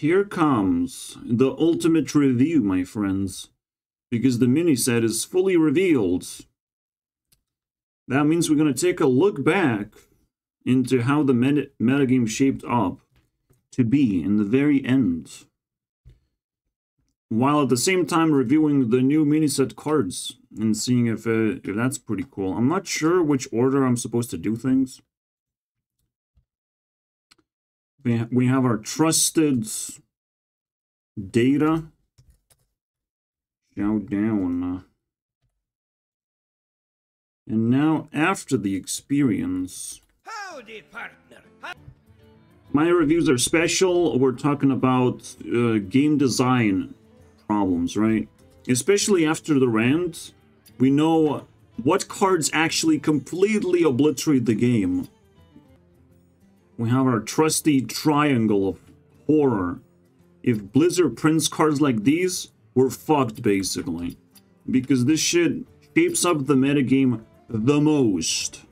Here comes the ultimate review, my friends. Because the mini set is fully revealed. That means we're going to take a look back into how the meta metagame shaped up to be in the very end. While at the same time reviewing the new mini set cards and seeing if, uh, if that's pretty cool. I'm not sure which order I'm supposed to do things. We, ha we have our trusted data. Show down. And now, after the experience, Howdy, partner. my reviews are special. We're talking about uh, game design problems, right? Especially after the rant, we know what cards actually completely obliterate the game. We have our trusty triangle of horror. If Blizzard prints cards like these, we're fucked basically. Because this shit shapes up the metagame the most.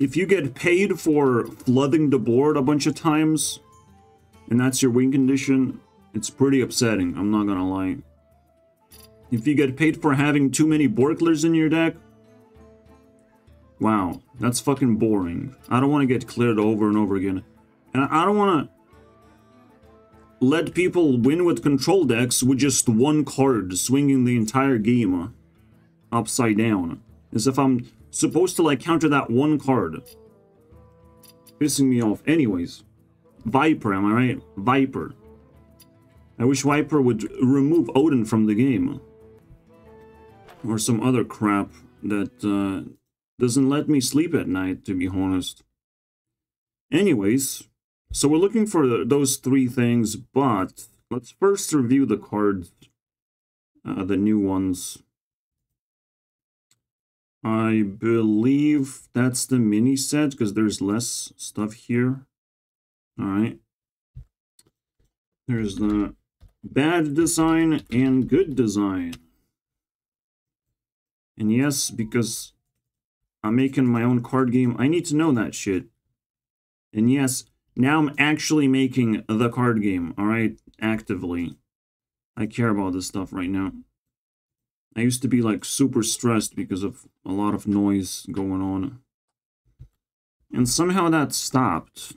If you get paid for flooding the board a bunch of times, and that's your win condition, it's pretty upsetting, I'm not gonna lie. If you get paid for having too many Borklers in your deck, wow, that's fucking boring. I don't want to get cleared over and over again. And I don't want to let people win with control decks with just one card swinging the entire game upside down. As if I'm supposed to like counter that one card. Pissing me off. Anyways, Viper, am I right? Viper. I wish Viper would remove Odyn from the game. Or some other crap that uh, doesn't let me sleep at night, to be honest. Anyways, so we're looking for those three things, but let's first review the cards, uh, the new ones. I believe that's the mini set because there's less stuff here. All right. There's the bad design and good design. And yes, because I'm making my own card game, I need to know that shit. And yes, now I'm actually making the card game, alright? Actively. I care about this stuff right now. I used to be like super stressed because of a lot of noise going on. And somehow that stopped.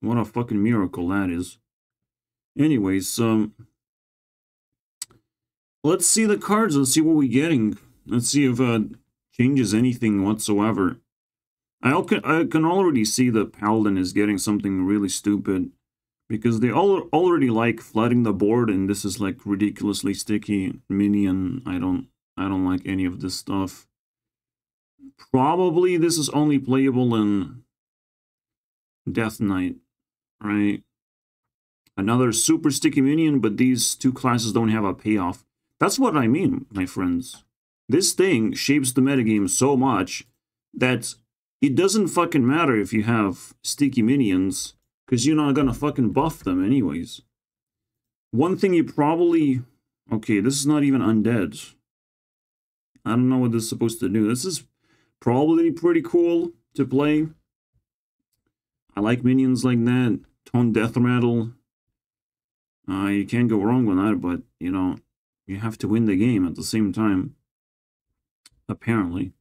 What a fucking miracle that is. Anyways, um... Let's see the cards, let's see what we're getting. Let's see if uh changes anything whatsoever. I can, I can already see that Paladin is getting something really stupid. Because they all already like flooding the board and this is like ridiculously sticky minion. I don't I don't like any of this stuff. Probably this is only playable in Death Knight, right? Another super sticky minion, but these two classes don't have a payoff. That's what I mean, my friends. This thing shapes the metagame so much that it doesn't fucking matter if you have sticky minions, because you're not gonna fucking buff them anyways. One thing you probably... Okay, this is not even undead. I don't know what this is supposed to do. This is probably pretty cool to play. I like minions like that. Tone Death Rattle. Uh, you can't go wrong with that, but, you know, you have to win the game at the same time apparently.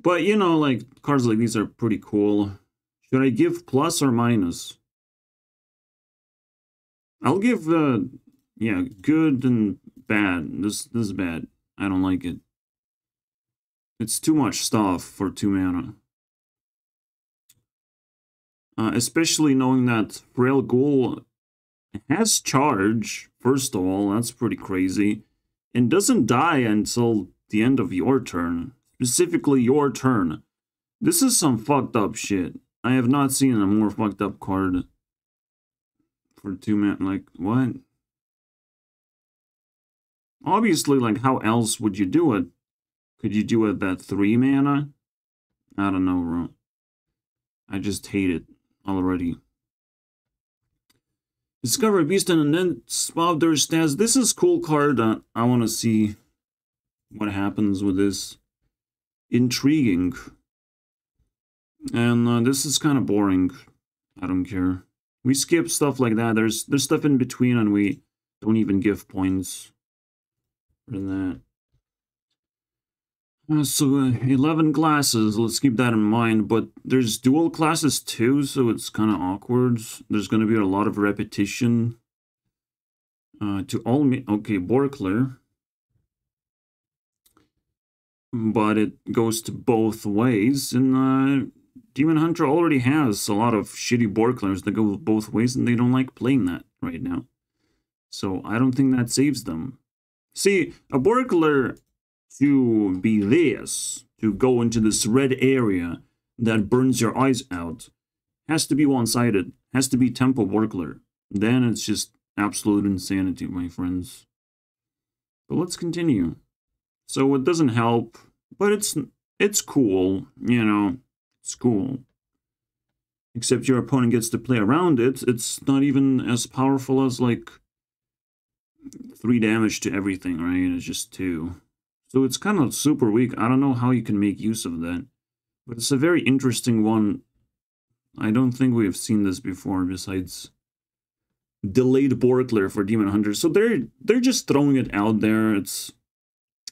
But, you know, like, cards like these are pretty cool. Should I give plus or minus? I'll give, uh, yeah, good and bad. This, this is bad. I don't like it. It's too much stuff for two mana. Uh, especially knowing that Frail Ghoul has charge, first of all, that's pretty crazy, and doesn't die until the end of your turn. Specifically your turn. This is some fucked up shit. I have not seen a more fucked up card for two men. Like, what? Obviously, like, how else would you do it? Could you do it that three mana? I don't know, bro. I just hate it already. Discover a beast and then swap their stats. This is cool card. Uh, I want to see what happens with this. Intriguing. And uh, this is kind of boring. I don't care. We skip stuff like that. There's there's stuff in between and we don't even give points for that. Uh, so uh, 11 classes, let's keep that in mind, but there's dual classes too, so it's kind of awkward. There's going to be a lot of repetition. Uh, to all me, okay, Borkler. But it goes to both ways, and uh, Demon Hunter already has a lot of shitty Borklers that go both ways, and they don't like playing that right now. So I don't think that saves them. See, a Borkler to be this, to go into this red area that burns your eyes out, has to be one-sided, has to be Tempo Borkler. Then it's just absolute insanity, my friends. But let's continue. So it doesn't help, but it's it's cool, you know, it's cool. Except your opponent gets to play around it. It's not even as powerful as like three damage to everything, right? It's just two. So it's kind of super weak. I don't know how you can make use of that. But it's a very interesting one. I don't think we have seen this before besides delayed Borkler for Demon Hunter. So they're they're just throwing it out there. It's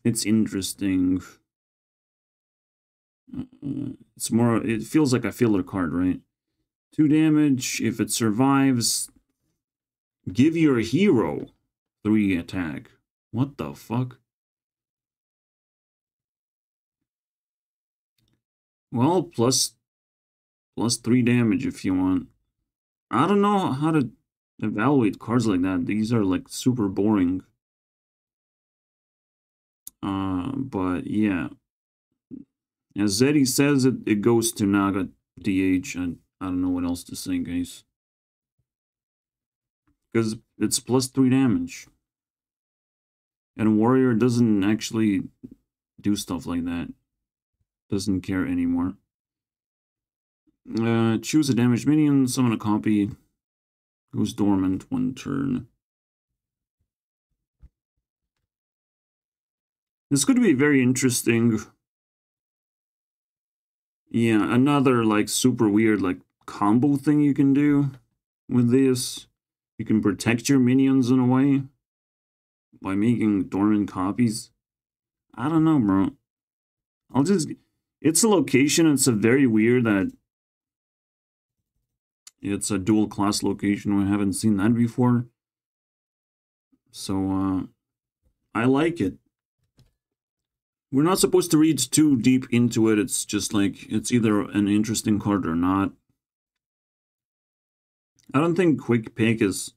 it's interesting. Uh, it's more it feels like a filler card, right? Two damage. If it survives, give your hero three attack. What the fuck? Well, plus plus three damage if you want. I don't know how to evaluate cards like that. These are like super boring. Uh, but yeah. As Zeddy says it, it goes to Naga DH. and I don't know what else to say, guys. Because it's plus three damage. And a Warrior doesn't actually do stuff like that. Doesn't care anymore. Uh, choose a damaged minion, summon a copy. Goes dormant one turn. This could be very interesting. Yeah, another like super weird like combo thing you can do with this. You can protect your minions in a way by making dormant copies. I don't know, bro. I'll just it's a location. It's a very weird that it's a dual class location. We haven't seen that before. So uh, I like it. We're not supposed to read too deep into it. It's just like it's either an interesting card or not. I don't think Quick Pick is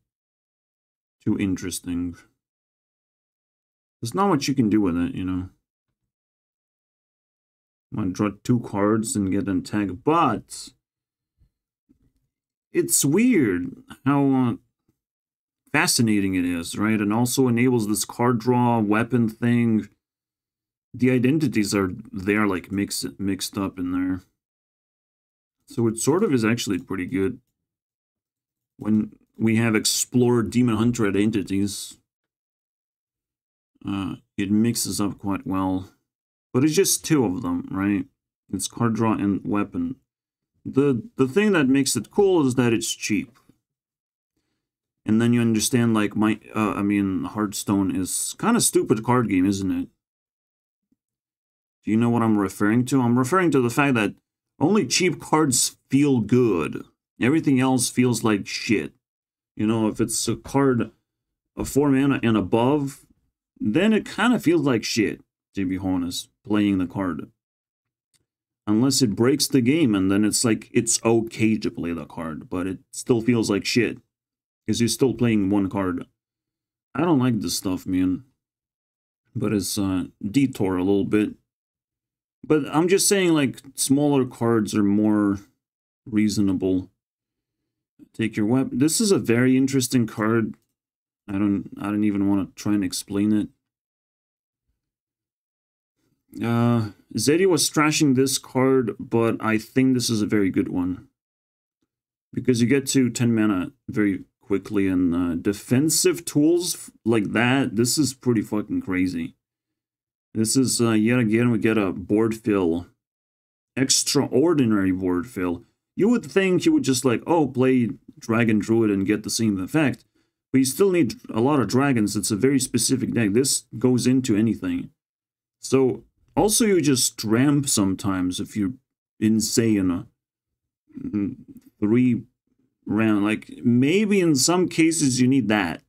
too interesting. There's not much you can do with it, you know. I'm gonna draw two cards and get an tag, but it's weird how uh, fascinating it is, right? And also enables this card draw weapon thing. The identities are there like mixed mixed up in there. So it sort of is actually pretty good. When we have explored Demon Hunter identities, uh, it mixes up quite well. But it's just two of them, right? It's card draw and weapon. The the thing that makes it cool is that it's cheap. And then you understand like my uh, I mean Hearthstone is kind of stupid card game, isn't it? Do you know what I'm referring to? I'm referring to the fact that only cheap cards feel good. Everything else feels like shit. You know, if it's a card a 4 mana and above, then it kind of feels like shit, to be honest playing the card. Unless it breaks the game, and then it's like it's okay to play the card, but it still feels like shit. Because you're still playing one card. I don't like this stuff, man. But it's uh, detour a little bit. But I'm just saying, like, smaller cards are more reasonable. Take your weapon. This is a very interesting card. I don't I don't even want to try and explain it. Uh, Zeddy was trashing this card, but I think this is a very good one. Because you get to 10 mana very quickly, and uh, defensive tools like that, this is pretty fucking crazy. This is, uh, yet again, we get a board fill. Extraordinary board fill. You would think you would just like, oh, play Dragon Druid and get the same effect. But you still need a lot of dragons. It's a very specific deck. This goes into anything. So, also you just ramp sometimes if you're insane. Mm, three round. Like, maybe in some cases you need that.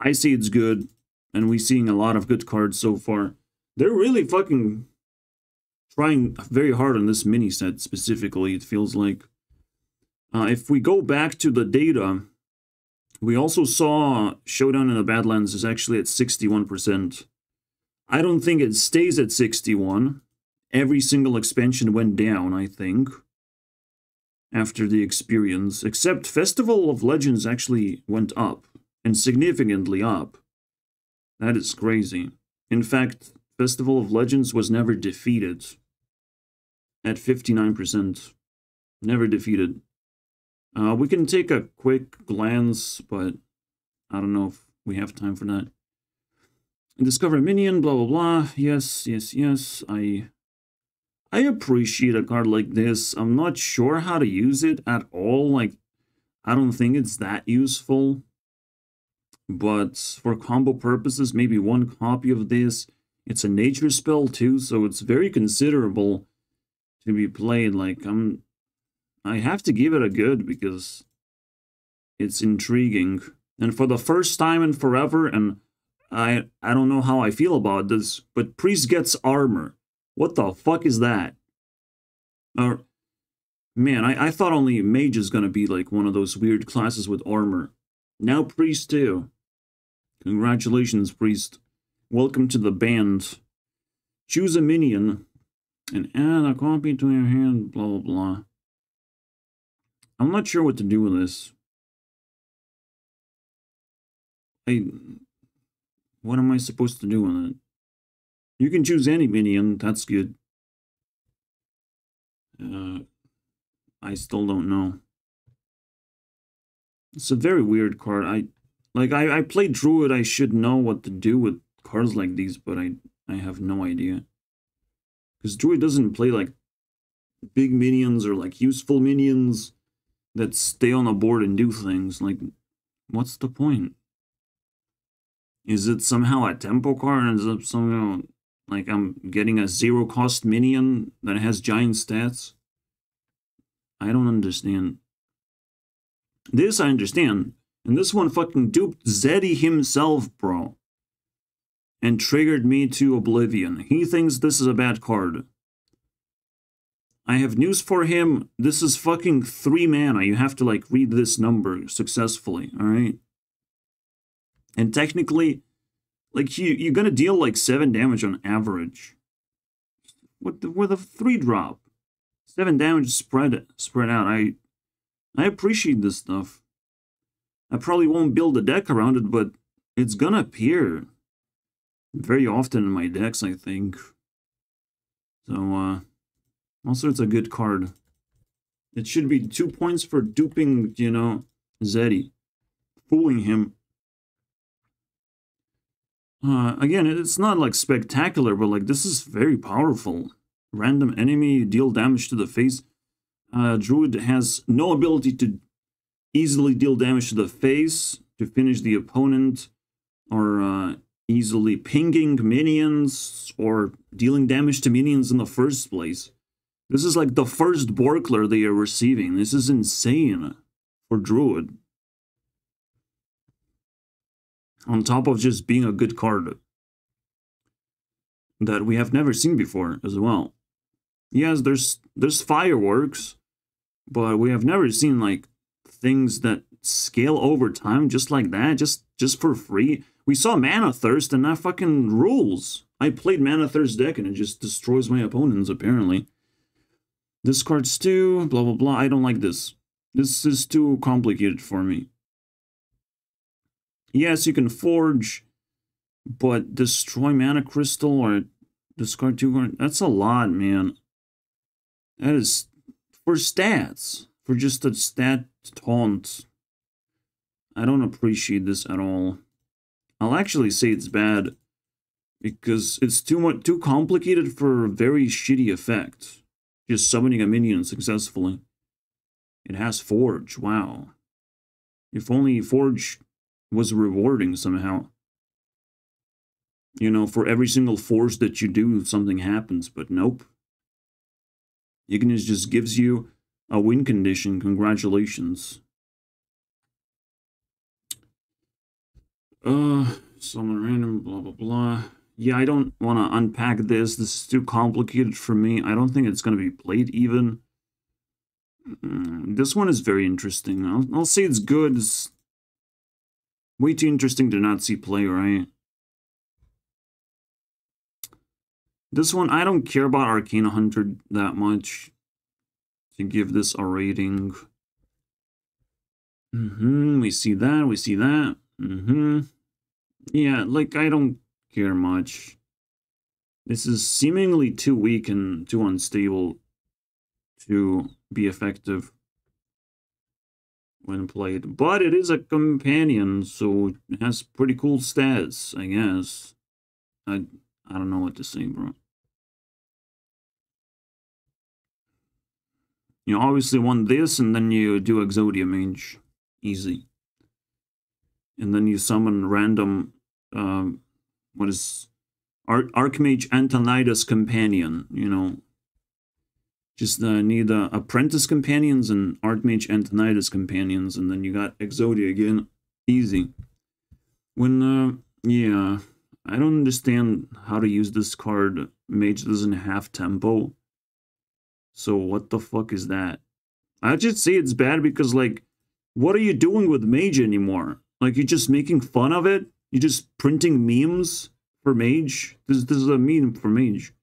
I see it's good, and we're seeing a lot of good cards so far. They're really fucking trying very hard on this mini set specifically, it feels like. Uh, if we go back to the data, we also saw Showdown in the Badlands is actually at 61%. I don't think it stays at 61. Every single expansion went down, I think, after the experience, except Festival of Legends actually went up, and significantly up. That is crazy. In fact, Festival of Legends was never defeated at 59%. Never defeated. Uh, we can take a quick glance, but I don't know if we have time for that. Discover a minion, blah, blah, blah. Yes, yes, yes. I I appreciate a card like this. I'm not sure how to use it at all. Like, I don't think it's that useful. But for combo purposes, maybe one copy of this. It's a nature spell too, so it's very considerable to be played. Like, I'm... I have to give it a good because it's intriguing. And for the first time in forever, and I I don't know how I feel about this, but Priest gets armor. What the fuck is that? Or, man, I, I thought only Mage is gonna be like one of those weird classes with armor. Now Priest too. Congratulations, Priest. Welcome to the band. Choose a minion and add a copy to your hand, blah, blah, blah. I'm not sure what to do with this. I... What am I supposed to do with it? You can choose any minion, that's good. Uh, I still don't know. It's a very weird card. I like I, I play Druid, I should know what to do with cards like these, but I I have no idea. Because Druid doesn't play like big minions or like useful minions that stay on the board and do things. Like, what's the point? Is it somehow a tempo card? Is it somehow like I'm getting a zero cost minion that has giant stats? I don't understand. This I understand. And this one fucking duped Zeddy himself, bro and triggered me to oblivion. He thinks this is a bad card. I have news for him. This is fucking 3 mana. You have to, like, read this number successfully, alright? And technically, like, you, you're gonna deal, like, 7 damage on average. With, the, with a 3-drop. 7 damage spread spread out. I, I appreciate this stuff. I probably won't build a deck around it, but it's gonna appear very often in my decks, I think. So, uh, also it's a good card. It should be two points for duping, you know, Zeddy. Fooling him. Uh, again, it's not like spectacular, but like this is very powerful. Random enemy, deal damage to the face. Uh, Druid has no ability to easily deal damage to the face to finish the opponent or uh, easily pinging minions or dealing damage to minions in the first place. This is like the first Borkler they are receiving. This is insane for Druid. On top of just being a good card that we have never seen before as well. Yes, there's there's fireworks, but we have never seen like things that scale over time just like that, just just for free. We saw Mana Thirst, and that fucking rules. I played Mana Thirst deck, and it just destroys my opponents, apparently. This card's too, blah, blah, blah. I don't like this. This is too complicated for me. Yes, you can forge, but destroy Mana Crystal or discard two cards. That's a lot, man. That is for stats. For just a stat taunt. I don't appreciate this at all. I'll actually say it's bad because it's too much too complicated for a very shitty effect. just summoning a minion successfully. It has Forge, wow. If only Forge was rewarding somehow. You know, for every single force that you do, something happens, but nope. Ignis just gives you a win condition. Congratulations. Uh, someone random, blah, blah, blah. Yeah, I don't want to unpack this. This is too complicated for me. I don't think it's going to be played even. Mm, this one is very interesting. I'll, I'll say it's good. It's way too interesting to not see play, right? This one, I don't care about Arcana Hunter that much give this a rating. Mm-hmm, we see that, we see that. Mm-hmm. Yeah, like, I don't care much. This is seemingly too weak and too unstable to be effective when played. But it is a companion, so it has pretty cool stats, I guess. I I don't know what to say, bro. You obviously want this, and then you do Exodia Mage. Easy. And then you summon random, um, what is, Ar Archmage Antonidas Companion, you know. Just uh, need uh, Apprentice Companions and Archmage Antonidas Companions, and then you got Exodia again. Easy. When, uh, yeah, I don't understand how to use this card. Mage doesn't have tempo. So what the fuck is that? I just say it's bad because like, what are you doing with Mage anymore? Like you're just making fun of it? You're just printing memes for Mage? This, this is a meme for Mage.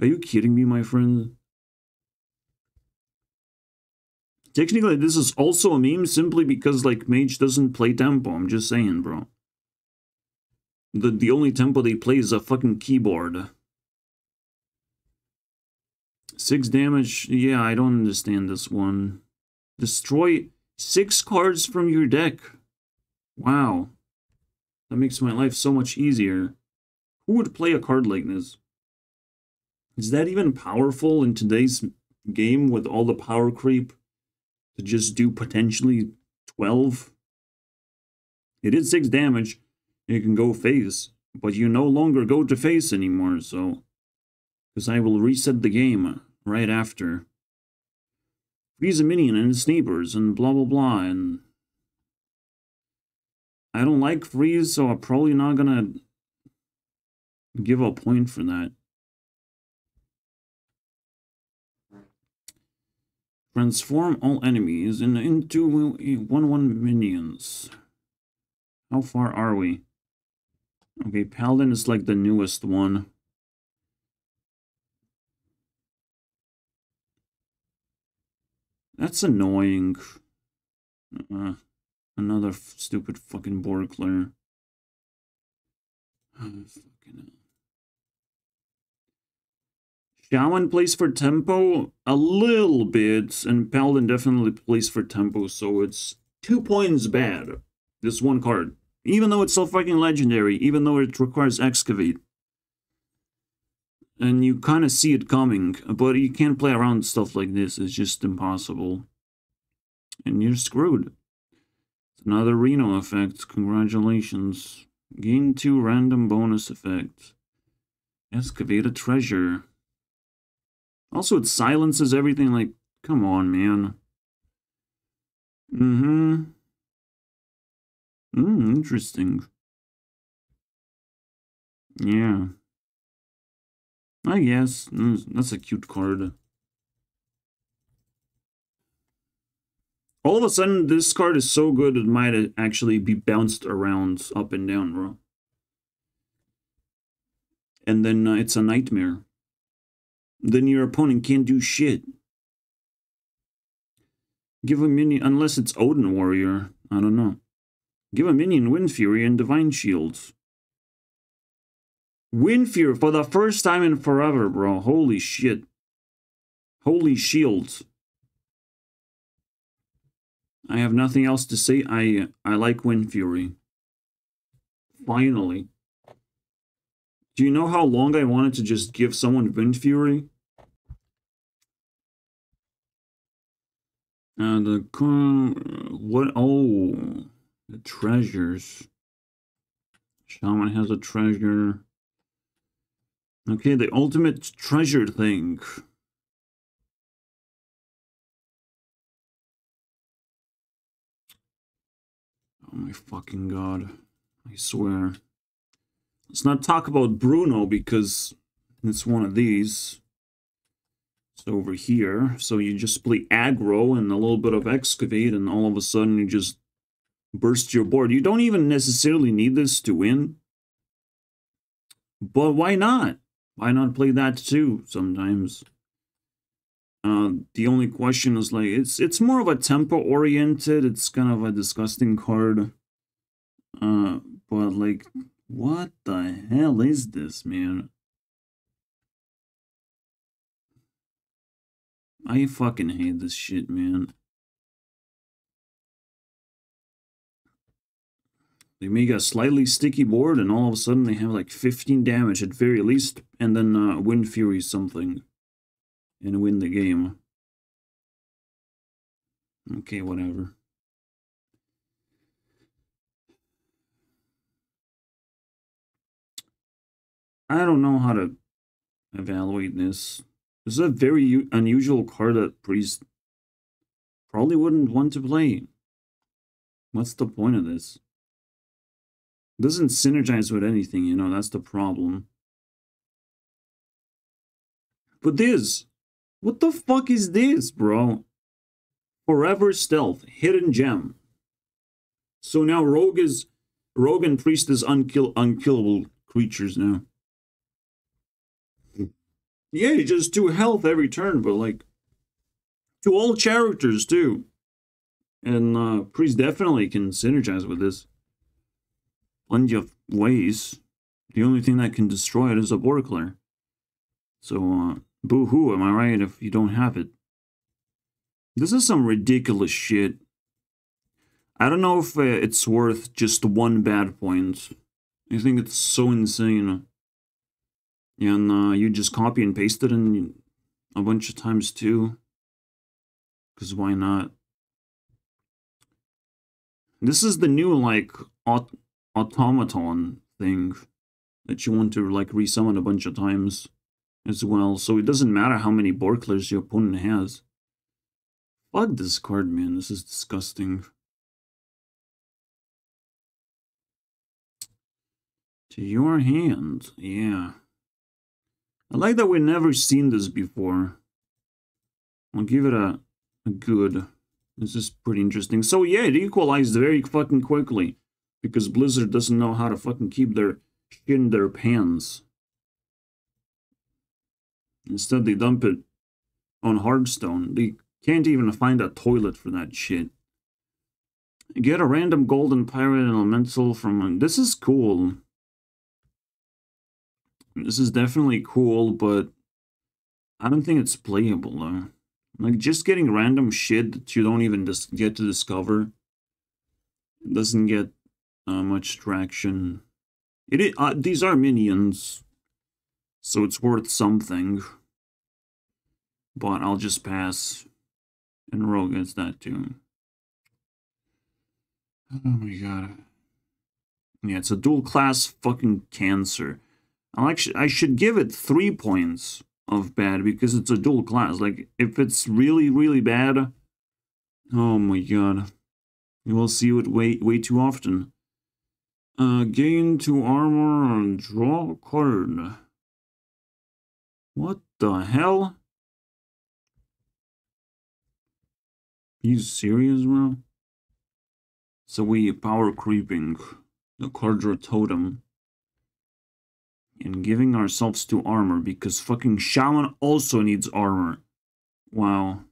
Are you kidding me, my friend? Technically, this is also a meme simply because like Mage doesn't play tempo. I'm just saying, bro. The, the only tempo they play is a fucking keyboard. Six damage. Yeah, I don't understand this one. Destroy six cards from your deck. Wow. That makes my life so much easier. Who would play a card like this? Is that even powerful in today's game with all the power creep to just do potentially 12? It is 6 damage. You can go face, but you no longer go to face anymore, so... Because I will reset the game right after. Freeze a minion and its neighbors, and blah blah blah, and... I don't like freeze, so I'm probably not gonna give a point for that. Transform all enemies in, into 1-1 minions. How far are we? Okay, Paladin is like the newest one. That's annoying. Uh, another stupid fucking fucking Shaman plays for tempo a little bit, and Paladin definitely plays for tempo, so it's two points bad. This one card. Even though it's so fucking legendary, even though it requires excavate. And you kind of see it coming, but you can't play around stuff like this, it's just impossible. And you're screwed. It's another Reno effect, congratulations. Gain 2 random bonus effects. Excavate a treasure. Also, it silences everything, like, come on, man. Mm-hmm. Hmm, interesting. Yeah. I guess. That's a cute card. All of a sudden, this card is so good it might actually be bounced around up and down, bro. And then uh, it's a nightmare. Then your opponent can't do shit. Give a minion, unless it's Odyn Warrior. I don't know. Give a minion Wind Fury and Divine Shields. Wind Fury for the first time in forever, bro. Holy shit. Holy shields. I have nothing else to say. I I like Wind Fury. Finally. Do you know how long I wanted to just give someone Wind Fury? Uh, the what? Oh, the treasures. Shaman has a treasure. Okay, the ultimate treasure thing. Oh my fucking god. I swear. Let's not talk about Bruno because it's one of these. It's over here. So you just play aggro and a little bit of excavate and all of a sudden you just burst your board. You don't even necessarily need this to win. But why not? Why not play that too sometimes? Uh, the only question is like it's it's more of a tempo oriented. It's kind of a disgusting card. Uh, but like, what the hell is this, man? I fucking hate this shit, man. They make a slightly sticky board, and all of a sudden they have like 15 damage at very least, and then uh, Wind Fury something, and win the game. Okay, whatever. I don't know how to evaluate this. This is a very unusual card that Priest probably wouldn't want to play. What's the point of this? Doesn't synergize with anything, you know, that's the problem. But this, what the fuck is this, bro? Forever Stealth, Hidden Gem. So now Rogue is, Rogue and Priest is unkill, unkillable creatures now. Yeah, he just two health every turn, but like, to all characters too. And uh, Priest definitely can synergize with this plenty of ways. The only thing that can destroy it is a Borkler. So, uh, boo-hoo, am I right, if you don't have it. This is some ridiculous shit. I don't know if uh, it's worth just one bad point. I think it's so insane. And uh, you just copy and paste it in a bunch of times too. Because why not? This is the new, like, automaton thing that you want to like resummon a bunch of times as well. So it doesn't matter how many Borklers your opponent has. Fuck this card, man. This is disgusting. To your hand. Yeah. I like that we've never seen this before. I'll give it a, a good. This is pretty interesting. So yeah, it equalized very fucking quickly because Blizzard doesn't know how to fucking keep their shit in their pants. Instead, they dump it on Hearthstone. They can't even find a toilet for that shit. Get a random golden pirate elemental from... This is cool. This is definitely cool, but I don't think it's playable, though. Like, just getting random shit that you don't even just get to discover doesn't get uh, much traction. It is, uh, these are minions, so it's worth something. But I'll just pass, and Rogue gets that too. Oh my god. Yeah, it's a dual class fucking cancer. I'll actually I should give it three points of bad because it's a dual class. Like if it's really really bad, oh my god, you will see it way way too often. Uh, gain to armor and draw a card. What the hell? You serious, bro? So we power creeping the Kardra totem and giving ourselves to armor because fucking Shaman also needs armor. Wow.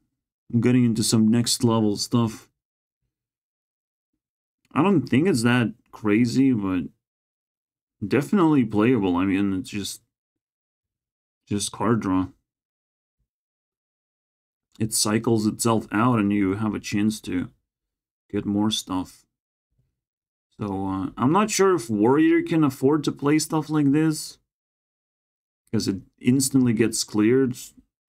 I'm getting into some next level stuff. I don't think it's that crazy, but definitely playable. I mean, it's just just card draw. It cycles itself out and you have a chance to get more stuff. So, uh, I'm not sure if Warrior can afford to play stuff like this. Because it instantly gets cleared.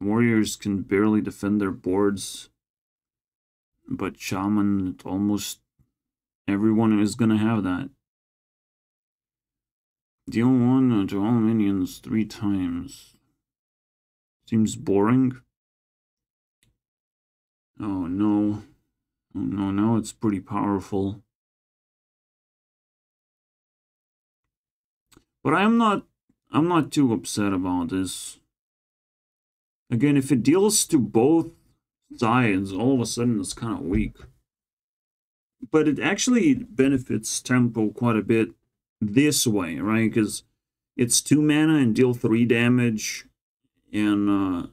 Warriors can barely defend their boards. but Shaman, almost everyone is gonna have that. Deal one to all minions three times. Seems boring. Oh no. Oh no, now it's pretty powerful. But I'm not I'm not too upset about this. Again, if it deals to both sides, all of a sudden it's kind of weak. But it actually benefits tempo quite a bit this way, right? Because it's two mana and deal three damage and uh,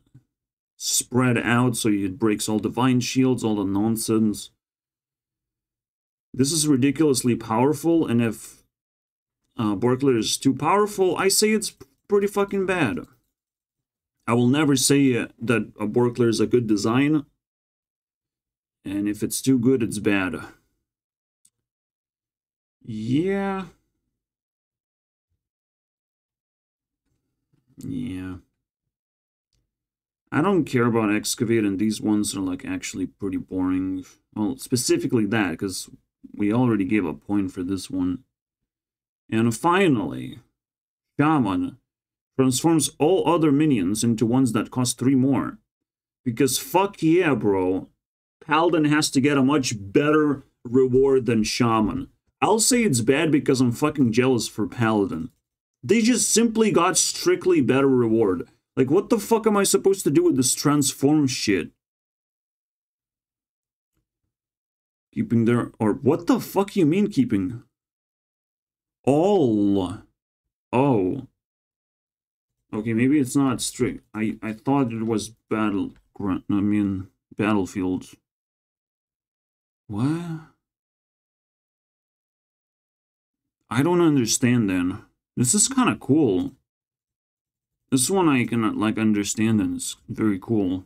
spread out so it breaks all divine shields, all the nonsense. This is ridiculously powerful, and if uh, Borkler is too powerful, I say it's pretty fucking bad. I will never say uh, that a Borkler is a good design, and if it's too good, it's bad. Yeah. Yeah. I don't care about Excavate, and these ones are like actually pretty boring. Well, specifically that, because we already gave a point for this one. And finally, Shaman transforms all other minions into ones that cost 3 more. Because fuck yeah, bro. Paladin has to get a much better reward than Shaman. I'll say it's bad because I'm fucking jealous for Paladin. They just simply got strictly better reward. Like, what the fuck am I supposed to do with this transform shit? Keeping their... Or what the fuck you mean keeping? All. Oh. Okay, maybe it's not strict. I, I thought it was battle... I mean, battlefield. What? I don't understand then. This is kind of cool. This one I can like understand and it's very cool.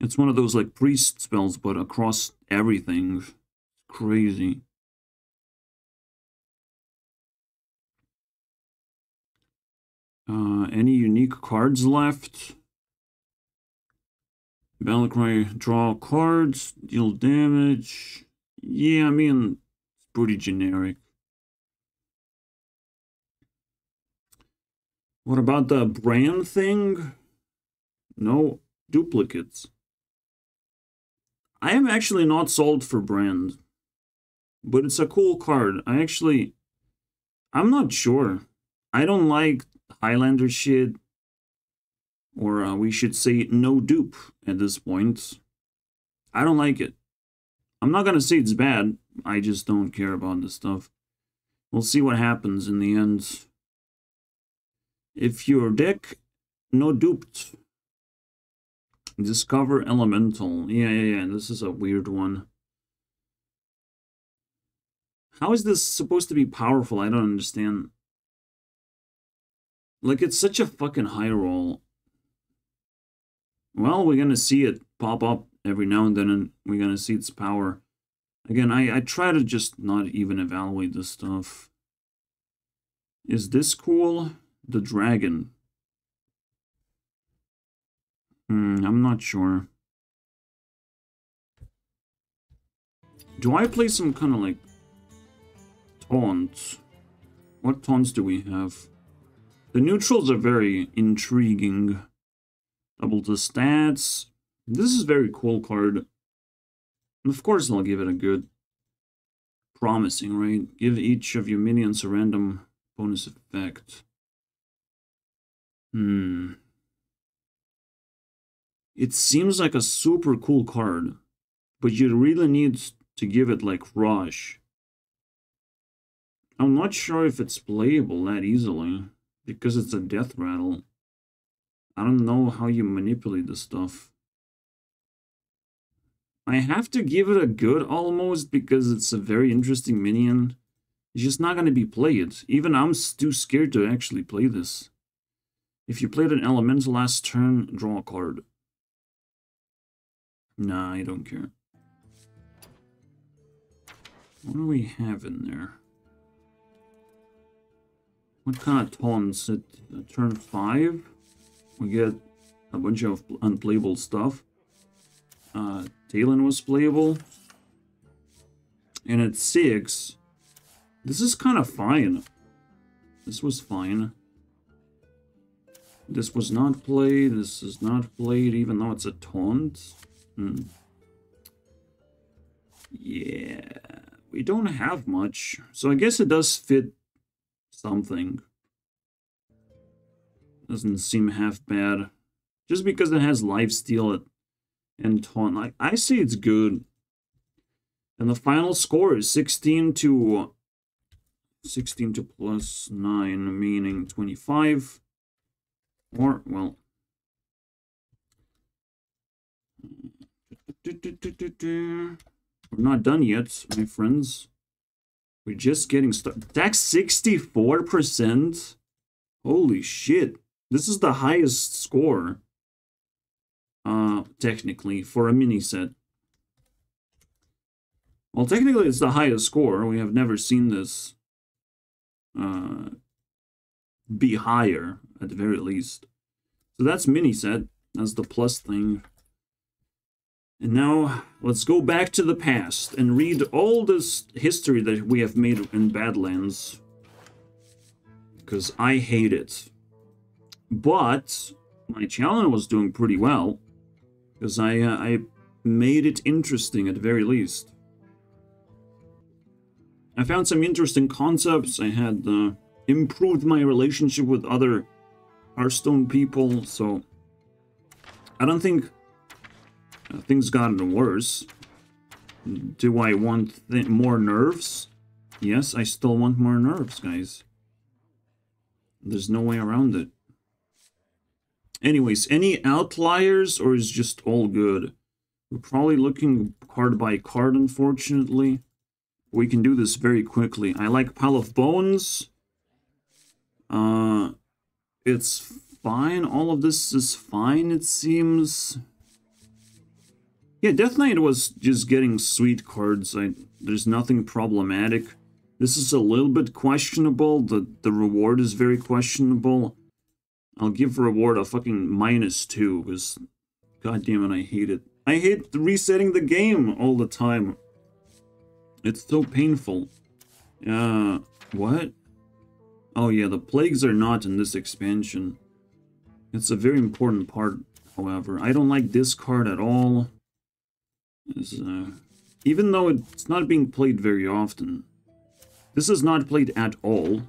It's one of those like priest spells, but across everything. Crazy. Uh, any unique cards left? Battlecry, draw cards, deal damage. Yeah, I mean, it's pretty generic. What about the brand thing? No duplicates. I am actually not sold for brand. But it's a cool card. I actually... I'm not sure. I don't like Highlander shit. Or uh, we should say no dupe at this point. I don't like it. I'm not gonna say it's bad. I just don't care about this stuff. We'll see what happens in the end. If your deck no duped. Discover Elemental. Yeah, yeah, yeah. This is a weird one. How is this supposed to be powerful? I don't understand. Like, it's such a fucking high roll. Well, we're gonna see it pop up every now and then, and we're gonna see its power. Again, I, I try to just not even evaluate this stuff. Is this cool? The dragon. Hmm, I'm not sure. Do I play some kind of like taunts? What taunts do we have? The neutrals are very intriguing. Double the stats. This is very cool card. Of course I'll give it a good promising, right? Give each of your minions a random bonus effect. Hmm. It seems like a super cool card, but you really need to give it like Rush. I'm not sure if it's playable that easily, because it's a death rattle. I don't know how you manipulate this stuff. I have to give it a good almost because it's a very interesting minion. It's just not going to be played. Even I'm too scared to actually play this. If you played an elemental last turn, draw a card. Nah, I don't care. What do we have in there? What kind of taunts? At turn 5, we get a bunch of unplayable stuff. Uh, Talon was playable. And at 6, this is kind of fine. This was fine. This was not played. This is not played, even though it's a taunt. Hmm. Yeah, we don't have much. So I guess it does fit something. Doesn't seem half bad. Just because it has lifesteal and taunt. Like, I say it's good. And the final score is 16 to 16 to plus 9, meaning 25. Or, well... We're not done yet, my friends. We're just getting started. Dex 64%? Holy shit. This is the highest score. Uh, technically, for a mini set. Well, technically it's the highest score. We have never seen this uh, be higher, at the very least. So that's mini set. That's the plus thing. And now, let's go back to the past and read all this history that we have made in Badlands. Because I hate it. But, my challenge was doing pretty well. Because I, uh, I made it interesting at the very least. I found some interesting concepts. I had uh, improved my relationship with other Hearthstone people, so I don't think uh, things gotten worse. Do I want more nerfs? Yes, I still want more nerfs, guys. There's no way around it. Anyways, any outliers or is just all good? We're probably looking card by card, unfortunately. We can do this very quickly. I like Pile of Bones. Uh, it's fine. All of this is fine, it seems. Yeah, Death Knight was just getting sweet cards. I, there's nothing problematic. This is a little bit questionable. The, the reward is very questionable. I'll give reward a fucking minus two, because god damn it, I hate it. I hate resetting the game all the time. It's so painful. Uh, what? Oh yeah, the plagues are not in this expansion. It's a very important part, however. I don't like this card at all. Uh, even though it's not being played very often. This is not played at all,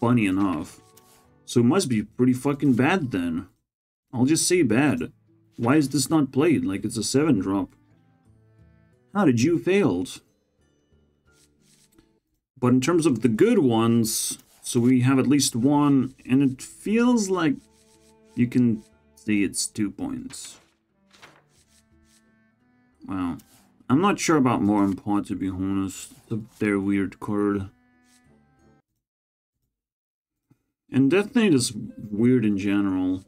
funny enough. So it must be pretty fucking bad then. I'll just say bad. Why is this not played like it's a 7 drop? How did you failed? But in terms of the good ones, so we have at least one, and it feels like you can see it's two points. Wow. I'm not sure about Maw and Paw, to be honest. They're weird card. And Death Knight is weird in general.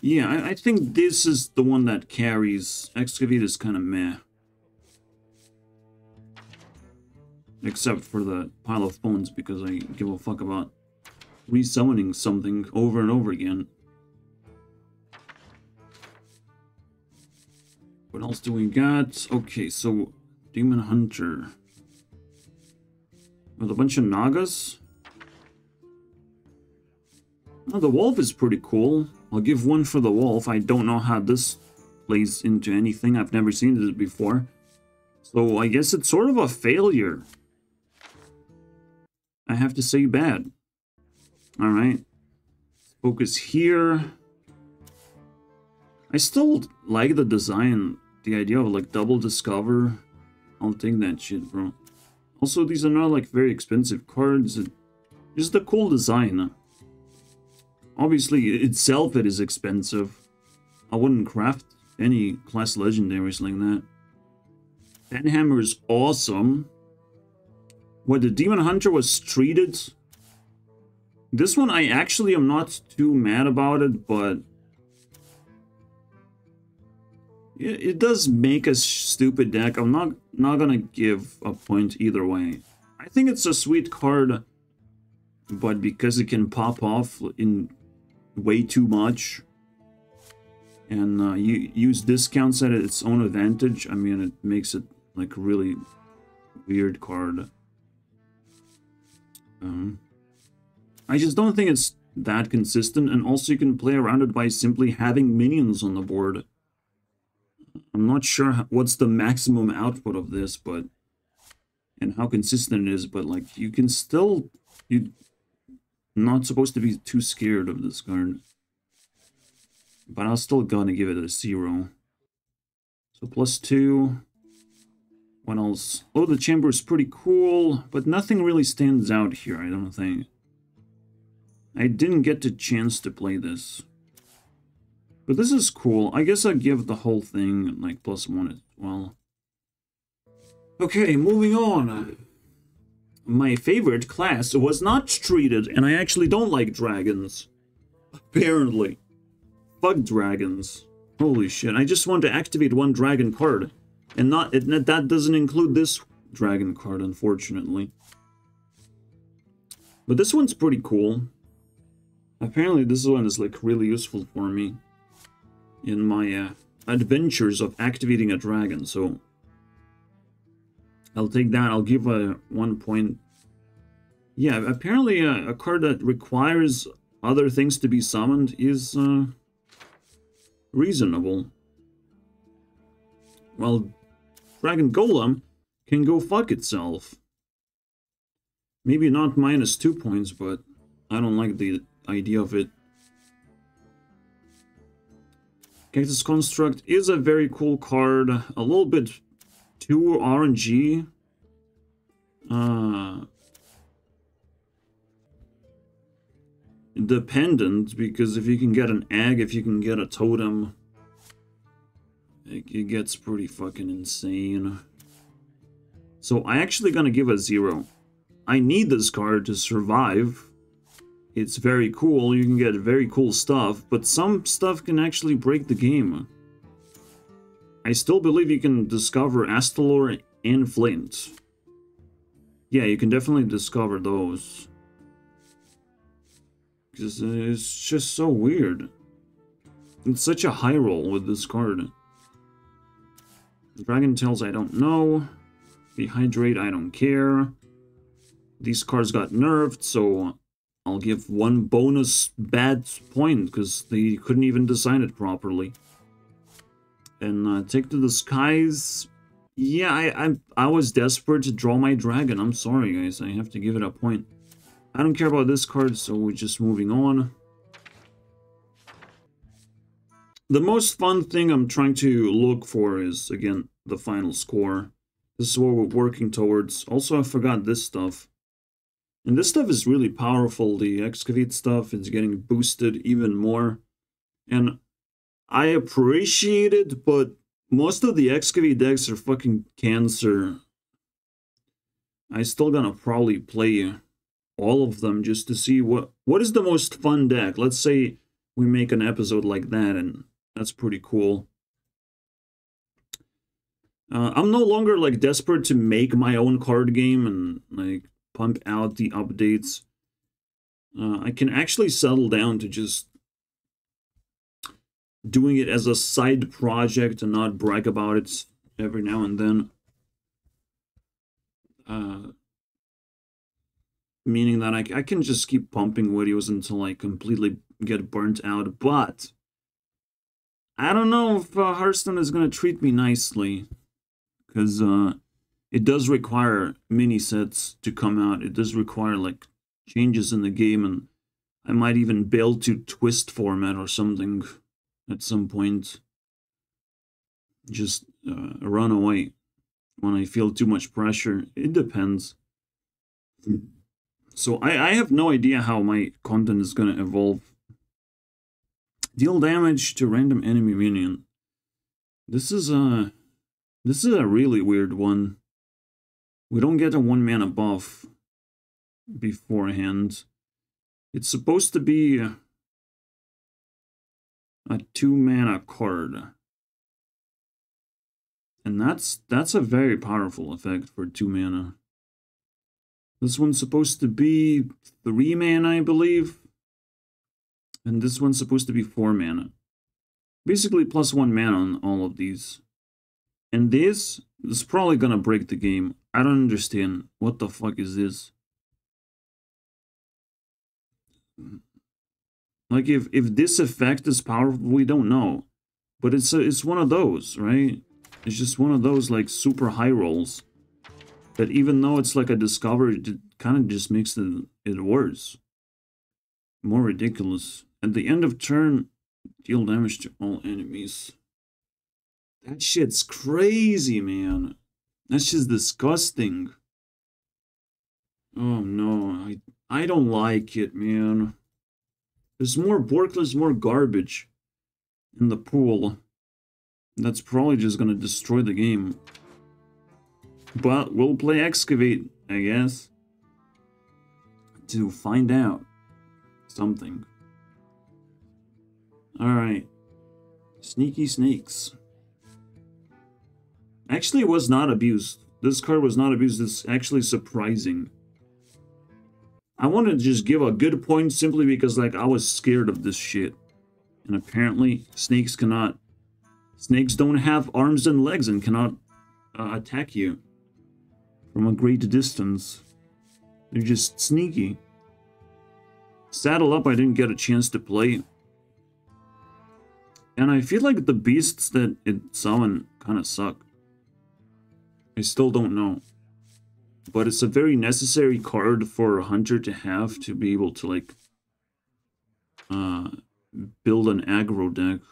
Yeah, I, I think this is the one that carries. Excavate is kind of meh. Except for the pile of bones, because I give a fuck about resummoning something over and over again. What else do we got? Okay, so Demon Hunter. With a bunch of Nagas? Oh, the wolf is pretty cool. I'll give one for the wolf. I don't know how this plays into anything. I've never seen this before. So I guess it's sort of a failure. Have to say bad. Alright. Focus here. I still like the design. The idea of like double discover. I'll take that shit, bro. Also, these are not like very expensive cards. Just a cool design. Obviously, itself it is expensive. I wouldn't craft any class legendaries like that. Penhammer is awesome. What, the Demon Hunter was treated? This one, I actually am not too mad about it, but... It, it does make a stupid deck. I'm not, not gonna give a point either way. I think it's a sweet card, but because it can pop off in way too much, and uh, you use discounts at its own advantage. I mean, it makes it like really weird card. Um, I just don't think it's that consistent, and also you can play around it by simply having minions on the board. I'm not sure what's the maximum output of this, but and how consistent it is, but like you can still you not supposed to be too scared of this card. But I'm still gonna give it a zero. So plus two. What else? Oh, the chamber is pretty cool, but nothing really stands out here, I don't think. I didn't get the chance to play this. But this is cool. I guess I give the whole thing like plus one as well. Okay, moving on. My favorite class was not treated, and I actually don't like dragons. Apparently. Fuck dragons. Holy shit, I just want to activate one dragon card. And not it, that doesn't include this dragon card, unfortunately. But this one's pretty cool. Apparently this one is like really useful for me in my uh, adventures of activating a dragon, so I'll take that. I'll give a one point. Yeah, apparently a, a card that requires other things to be summoned is uh, reasonable. Well, Dragon Golem can go fuck itself. Maybe not minus two points, but I don't like the idea of it. Cactus Construct is a very cool card. A little bit too RNG. Uh, dependent, because if you can get an egg, if you can get a totem, it, it gets pretty fucking insane. So I actually gonna give a zero. I need this card to survive it's very cool, you can get very cool stuff, but some stuff can actually break the game. I still believe you can discover Astalor and Flint. Yeah, you can definitely discover those. Because it's just so weird. It's such a high roll with this card. Dragon Tales, I don't know. Dehydrate, I don't care. These cards got nerfed, so I'll give one bonus bad point because they couldn't even design it properly. And uh, take to the skies. Yeah, I, I I was desperate to draw my dragon. I'm sorry, guys. I have to give it a point. I don't care about this card, so we're just moving on. The most fun thing I'm trying to look for is, again, the final score. This is what we're working towards. Also, I forgot this stuff. And this stuff is really powerful. The excavate stuff is getting boosted even more. And I appreciate it, but most of the excavate decks are fucking cancer. I still gonna probably play all of them just to see what what is the most fun deck. Let's say we make an episode like that, and that's pretty cool. Uh, I'm no longer like desperate to make my own card game and like pump out the updates. Uh, I can actually settle down to just doing it as a side project and not brag about it every now and then. Uh, meaning that I, I can just keep pumping videos until I completely get burnt out. But I don't know if uh, Hearthstone is going to treat me nicely. Because uh, it does require mini sets to come out. It does require like changes in the game, and I might even bail to twist format or something at some point. Just uh, run away when I feel too much pressure. It depends. So I, I have no idea how my content is going to evolve. Deal damage to random enemy minion. This is a this is a really weird one. We don't get a one mana buff beforehand. It's supposed to be a two mana card. And that's that's a very powerful effect for two mana. This one's supposed to be three mana, I believe. And this one's supposed to be four mana. Basically plus one mana on all of these. And this is probably gonna break the game. I don't understand. What the fuck is this? Like if if this effect is powerful, we don't know. But it's a, it's one of those, right? It's just one of those like super high rolls that even though it's like a discovery, it kind of just makes it, it worse. More ridiculous. At the end of turn, deal damage to all enemies. That shit's crazy, man. That's just disgusting. Oh no, I I don't like it, man. There's more Borkless, more garbage in the pool. That's probably just gonna destroy the game. But we'll play Excavate, I guess. To find out something. Alright. Sneaky Snakes. Actually, it was not abused. This card was not abused. It's actually surprising. I wanted to just give a good point simply because, like, I was scared of this shit. And apparently, snakes cannot... Snakes don't have arms and legs and cannot uh, attack you from a great distance. They're just sneaky. Saddle Up I didn't get a chance to play. And I feel like the beasts that it summon kind of suck. I still don't know. But it's a very necessary card for a hunter to have to be able to like uh, build an aggro deck.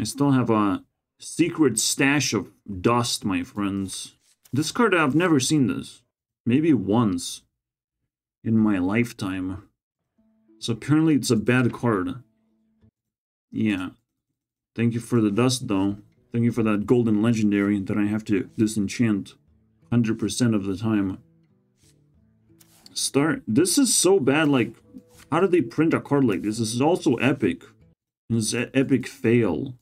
I still have a secret stash of dust, my friends. This card, I've never seen this. Maybe once in my lifetime. So apparently it's a bad card. Yeah. Thank you for the dust, though. Thank you for that golden legendary that I have to disenchant 100% of the time. Start. This is so bad, like, how do they print a card like this? This is also epic. This is epic fail.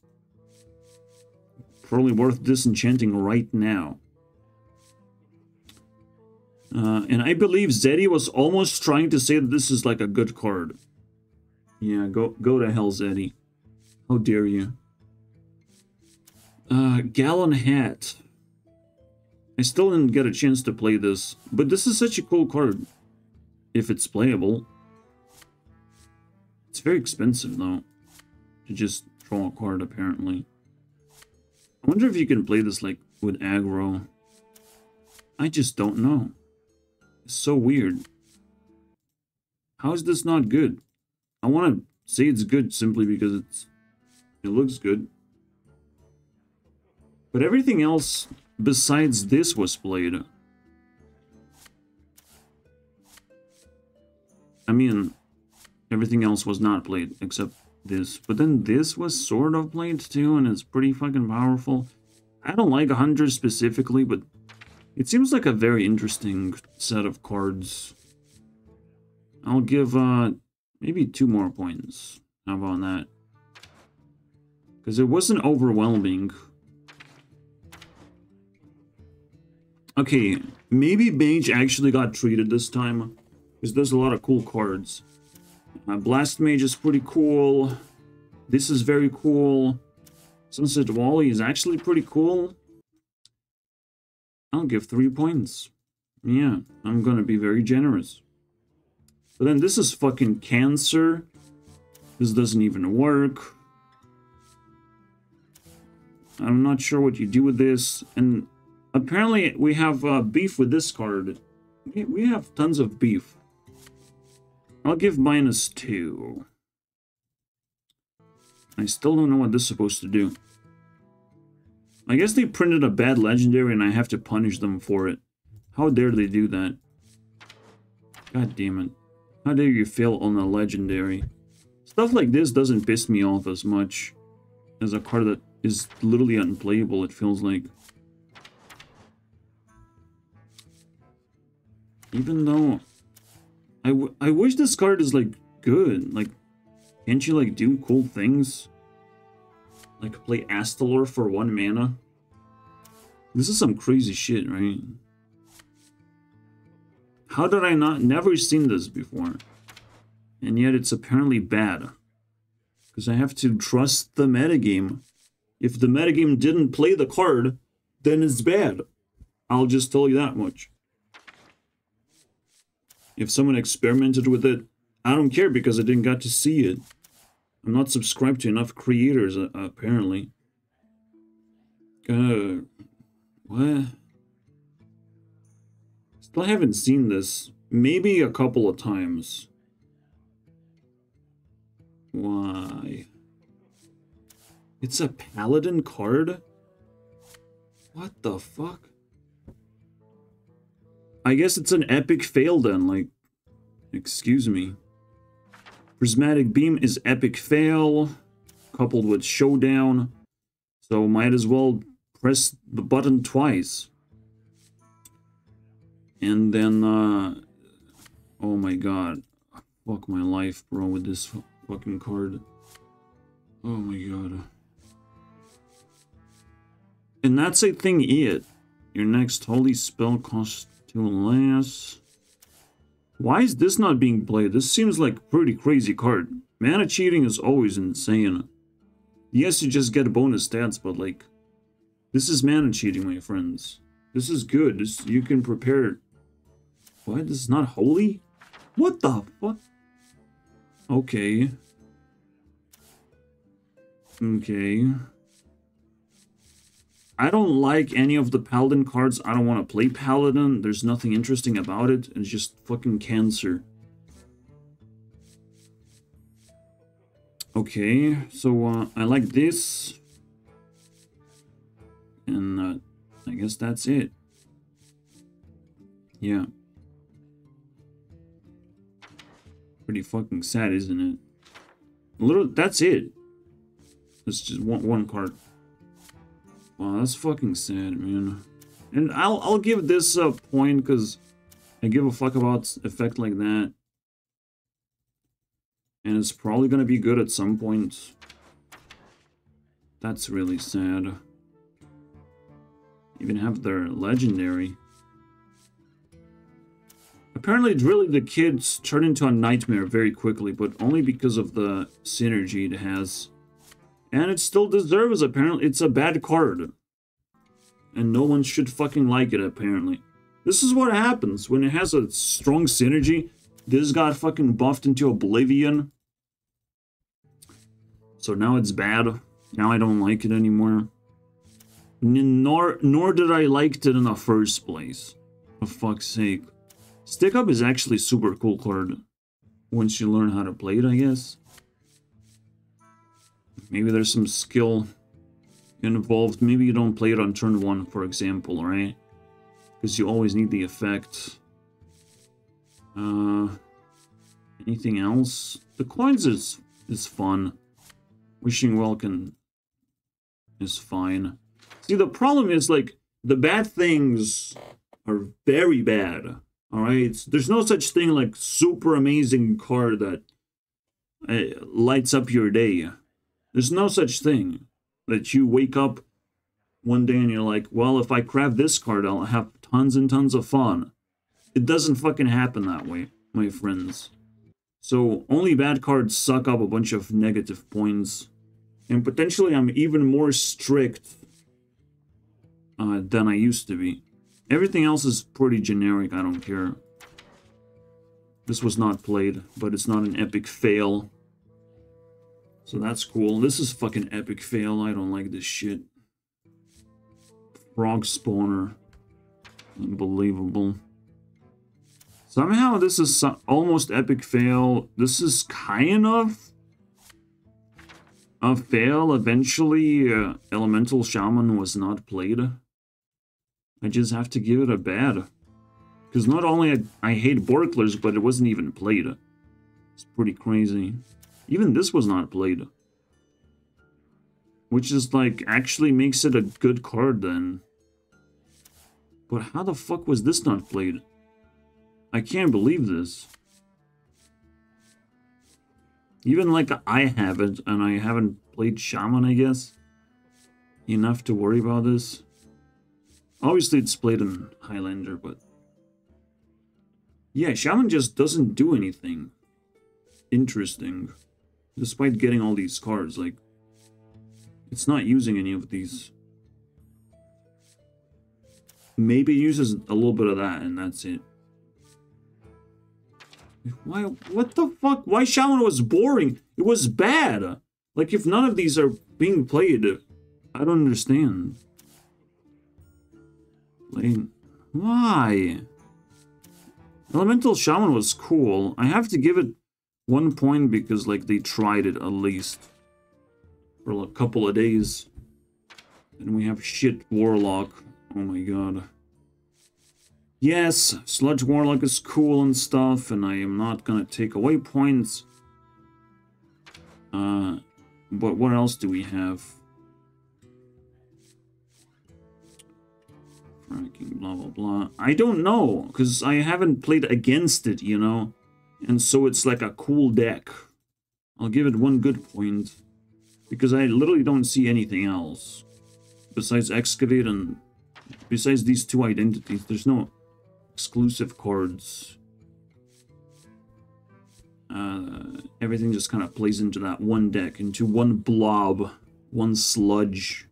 Probably worth disenchanting right now. Uh, and I believe Zeddy was almost trying to say that this is like a good card. Yeah, go go to hell, Zeddy. How dare you. Uh, Gallon Hat. I still didn't get a chance to play this, but this is such a cool card. If it's playable. It's very expensive, though. To just draw a card, apparently. I wonder if you can play this, like, with aggro. I just don't know. It's so weird. How is this not good? I want to say it's good simply because it's it looks good. But everything else besides this was played. I mean, everything else was not played except this. But then this was sort of played too, and it's pretty fucking powerful. I don't like Hunter specifically, but it seems like a very interesting set of cards. I'll give uh maybe two more points. How about that? Because it wasn't overwhelming. Okay, maybe Mage actually got treated this time. Because there's a lot of cool cards. Uh, Blast Mage is pretty cool. This is very cool. Sunset Volley is actually pretty cool. I'll give three points. Yeah, I'm gonna be very generous. But then this is fucking cancer. This doesn't even work. I'm not sure what you do with this. And apparently we have uh, beef with this card. We have tons of beef. I'll give minus two. I still don't know what this is supposed to do. I guess they printed a bad legendary and I have to punish them for it. How dare they do that? God damn it. How dare you fail on a legendary? Stuff like this doesn't piss me off as much as a card that is literally unplayable, it feels like. Even though... I, I wish this card is, like, good. Like, can't you, like, do cool things? Like, play Astalor for one mana? This is some crazy shit, right? How did I not... Never seen this before. And yet it's apparently bad. Because I have to trust the metagame. If the metagame didn't play the card, then it's bad. I'll just tell you that much. If someone experimented with it, I don't care because I didn't get to see it. I'm not subscribed to enough creators, uh, apparently. Uh, what? Still haven't seen this. Maybe a couple of times. Why? It's a paladin card? What the fuck? I guess it's an epic fail then, like, excuse me. Prismatic Beam is epic fail, coupled with Showdown, so might as well press the button twice. And then, uh, oh my god, fuck my life, bro, with this fucking card. Oh my god. And that's a thing it. Your next holy spell costs two less. Why is this not being played? This seems like a pretty crazy card. Mana cheating is always insane. Yes, you just get a bonus stats, but like, this is mana cheating, my friends. This is good. This, you can prepare. What? This is not holy? What the fuck? Okay. Okay. I don't like any of the Paladin cards. I don't want to play Paladin. There's nothing interesting about it. It's just fucking cancer. Okay, so uh, I like this. And uh, I guess that's it. Yeah. Pretty fucking sad, isn't it? A little, that's it. It's just one, one card. Wow, that's fucking sad, man. And I'll, I'll give this a point because I give a fuck about effect like that. And it's probably gonna be good at some point. That's really sad. Even have their legendary. Apparently, really, the kids turn into a nightmare very quickly, but only because of the synergy it has. And it still deserves, apparently. It's a bad card. And no one should fucking like it, apparently. This is what happens when it has a strong synergy. This got fucking buffed into oblivion. So now it's bad. Now I don't like it anymore. Nor, nor did I like it in the first place. For fuck's sake. Stick Up is actually super cool card. Once you learn how to play it, I guess. Maybe there's some skill involved. Maybe you don't play it on turn 1, for example, right? Because you always need the effect. Uh, anything else? The coins is, is fun. Wishing Well can is fine. See, the problem is, like, the bad things are very bad. Alright? There's no such thing like super amazing card that uh, lights up your day. There's no such thing that you wake up one day and you're like, well, if I craft this card, I'll have tons and tons of fun. It doesn't fucking happen that way, my friends. So only bad cards suck up a bunch of negative points. And potentially I'm even more strict uh, than I used to be. Everything else is pretty generic, I don't care. This was not played, but it's not an epic fail. So that's cool. This is fucking epic fail. I don't like this shit. Frog spawner. Unbelievable. Somehow this is almost epic fail. This is kind of a fail. Eventually, uh, Elemental Shaman was not played. I just have to give it a bad. Because not only I, I hate Borklers, but it wasn't even played. It's pretty crazy. Even this was not played. Which is like, actually makes it a good card then. But how the fuck was this not played? I can't believe this. Even like I haven't, and I haven't played Shaman, I guess. Enough to worry about this. Obviously it's played in Highlander, but... Yeah, Shaman just doesn't do anything interesting. Despite getting all these cards, like, it's not using any of these. Maybe it uses a little bit of that, and that's it. Why? What the fuck? Why Shaman was boring? It was bad. Like, if none of these are being played, I don't understand. Like, why? Elemental Shaman was cool. I have to give it one point because, like, they tried it at least. For a couple of days. And we have shit Warlock. Oh my god. Yes, Sludge Warlock is cool and stuff, and I am not gonna take away points. Uh, but what else do we have? Fracking, blah, blah, blah. I don't know, because I haven't played against it, you know? And so it's like a cool deck. I'll give it one good point. Because I literally don't see anything else. Besides Excavate and... Besides these two identities, there's no exclusive cards. Uh, everything just kind of plays into that one deck, into one blob, one sludge.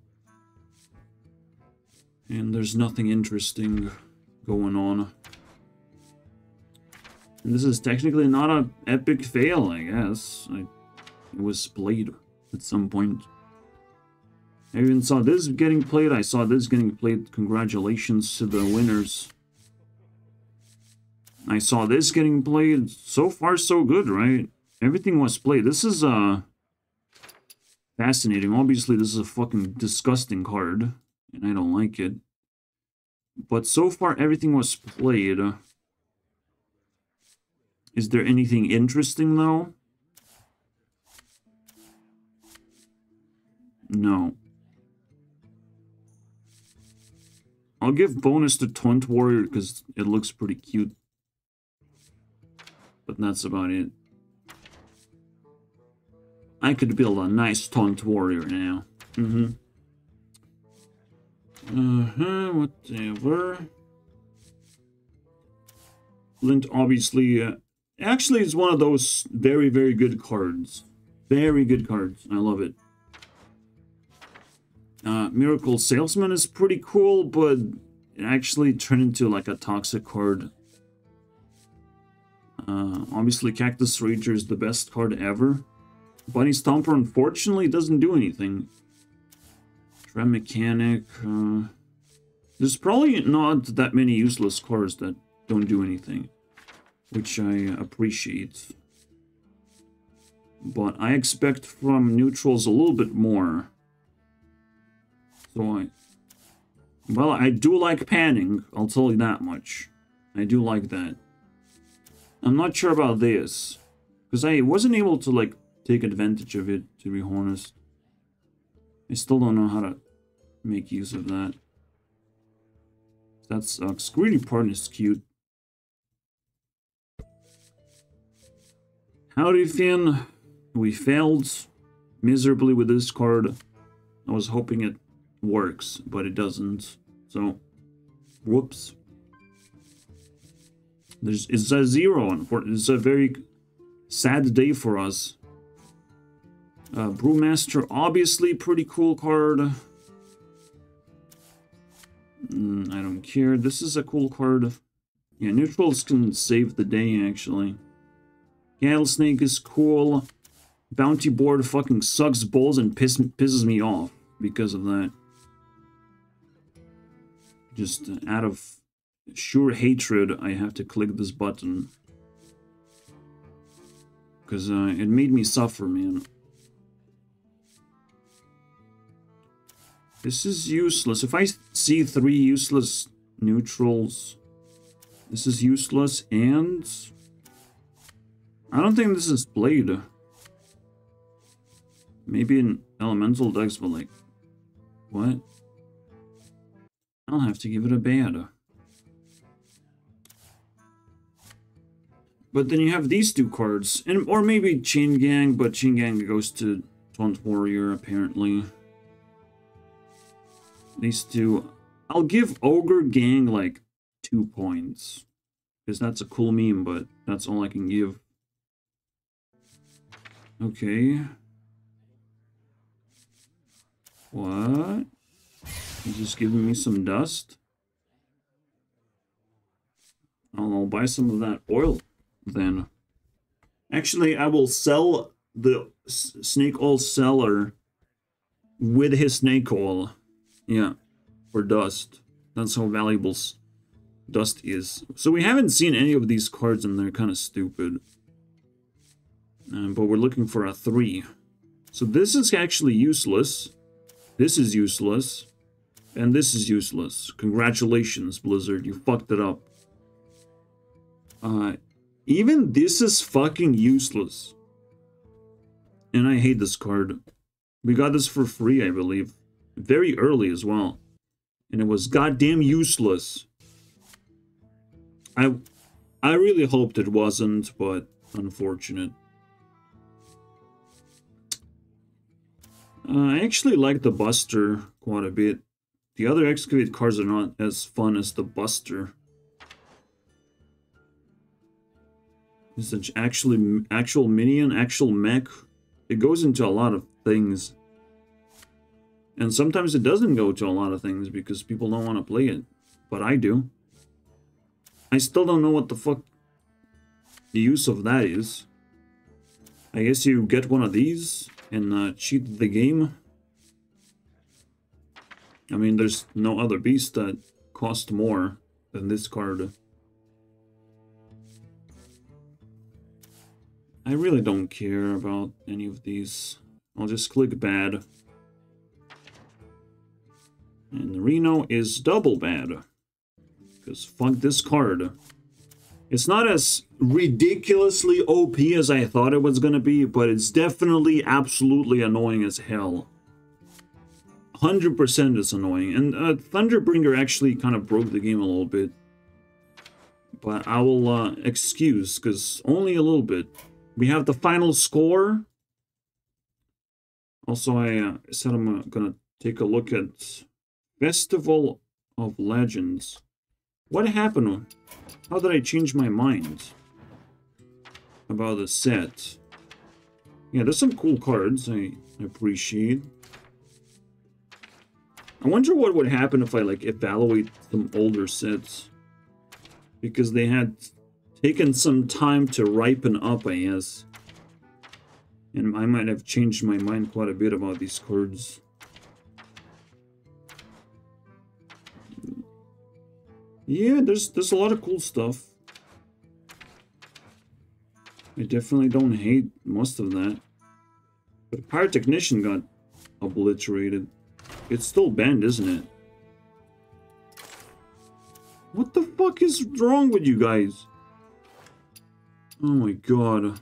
And there's nothing interesting going on. And this is technically not an epic fail, I guess. I, it was played at some point. I even saw this getting played. I saw this getting played. Congratulations to the winners. I saw this getting played. So far, so good, right? Everything was played. This is, uh... Fascinating. Obviously, this is a fucking disgusting card. And I don't like it. But so far, everything was played. Is there anything interesting, though? No. I'll give bonus to Taunt Warrior because it looks pretty cute. But that's about it. I could build a nice Taunt Warrior now. Mm-hmm. Uh-huh, whatever. Lint obviously... Uh, actually, it's one of those very, very good cards. Very good cards. I love it. Uh, Miracle Salesman is pretty cool, but it actually turned into like a toxic card. Uh, obviously, Cactus Rager is the best card ever. Bunny Stomper, unfortunately, doesn't do anything. Trap Mechanic. Uh, there's probably not that many useless cards that don't do anything, which I appreciate. But I expect from neutrals a little bit more. So I... Well, I do like panning, I'll tell you that much. I do like that. I'm not sure about this. Because I wasn't able to, like, take advantage of it, to be honest. I still don't know how to make use of that. That sucks. Greedy Partner is cute. Howdy, Finn. We failed miserably with this card. I was hoping it works, but it doesn't. So, whoops. There's it's a zero. It's a very sad day for us. Uh, Brewmaster, obviously pretty cool card. Mm, I don't care. This is a cool card. Yeah, neutrals can save the day, actually. Rattlesnake is cool. Bounty board fucking sucks balls and piss, pisses me off because of that just out of sure hatred, I have to click this button. Because uh, it made me suffer, man. This is useless. If I see three useless neutrals, this is useless, and... I don't think this is played. Maybe in elemental decks, but like... What? I'll have to give it a bad. But then you have these two cards, and or maybe Chain Gang, but Chain Gang goes to Taunt Warrior, apparently. These two. I'll give Ogre Gang, like, two points. Because that's a cool meme, but that's all I can give. Okay. What? He's just giving me some dust? I'll, buy some of that oil then. Actually, I will sell the snake oil seller with his snake oil. Yeah, for dust. That's how valuable dust is. So we haven't seen any of these cards and they're kind of stupid. Uh, but we're looking for a 3. So this is actually useless. This is useless. And this is useless. Congratulations, Blizzard. You fucked it up. Uh, even this is fucking useless. And I hate this card. We got this for free, I believe. Very early as well. And it was goddamn useless. I I really hoped it wasn't, but unfortunate. Uh, I actually like the Buster quite a bit. The other Excavate cards are not as fun as the Buster. It's an actually actual minion, actual mech. It goes into a lot of things. And sometimes it doesn't go to a lot of things because people don't want to play it. But I do. I still don't know what the fuck the use of that is. I guess you get one of these and uh, cheat the game. I mean, there's no other beast that cost more than this card. I really don't care about any of these. I'll just click bad. And Reno is double bad. Because fuck this card. It's not as ridiculously OP as I thought it was going to be, but it's definitely absolutely annoying as hell. 100% is annoying. And uh, Thunderbringer actually kind of broke the game a little bit. But I will uh, excuse, because only a little bit. We have the final score. Also, I uh, said I'm uh, going to take a look at Festival of Legends. What happened? How did I change my mind about the set? Yeah, there's some cool cards I appreciate. I wonder what would happen if I, like, evaluate some older sets. Because they had taken some time to ripen up, I guess. And I might have changed my mind quite a bit about these cards. Yeah, there's there's a lot of cool stuff. I definitely don't hate most of that. But Pyrotechnician got obliterated. It's still banned, isn't it? What the fuck is wrong with you guys? Oh my god.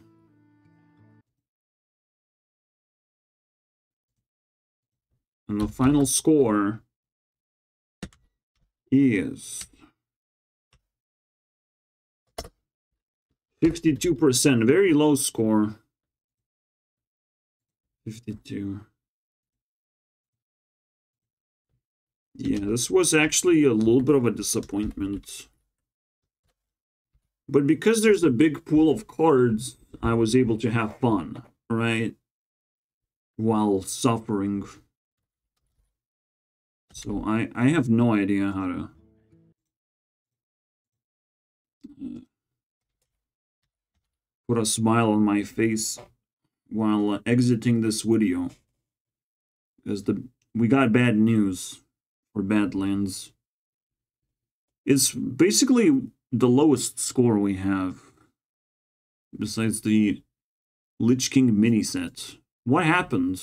And the final score is 52%, very low score. 52. Yeah, this was actually a little bit of a disappointment. But because there's a big pool of cards, I was able to have fun, right? While suffering. So I, I have no idea how to... put a smile on my face while uh, exiting this video. Because the we got bad news for Badlands. It's basically the lowest score we have. Besides the Lich King mini set. What happened?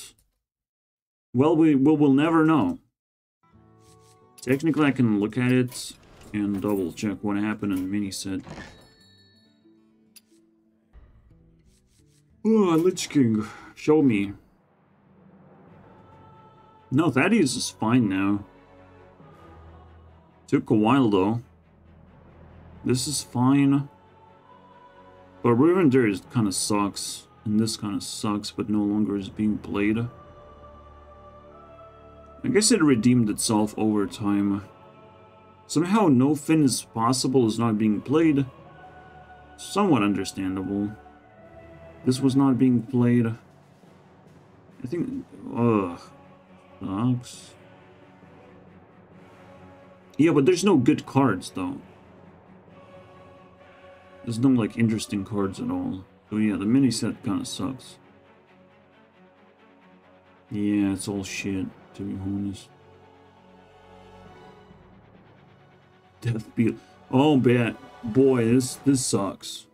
Well, we will we'll never know. Technically, I can look at it and double check what happened in mini set. Oh, Lich King, show me. No, Thaddeus is fine now. Took a while though. This is fine. But Rivendare is kind of sucks. And this kind of sucks, but no longer is being played. I guess it redeemed itself over time. Somehow no Fin is possible is not being played. Somewhat understandable. This was not being played. I think... Ugh. Sucks. Yeah, but there's no good cards, though. There's no, like, interesting cards at all. So yeah, the mini set kind of sucks. Yeah, it's all shit, to be honest. Death Beetle. Oh, bad. Boy, this this sucks.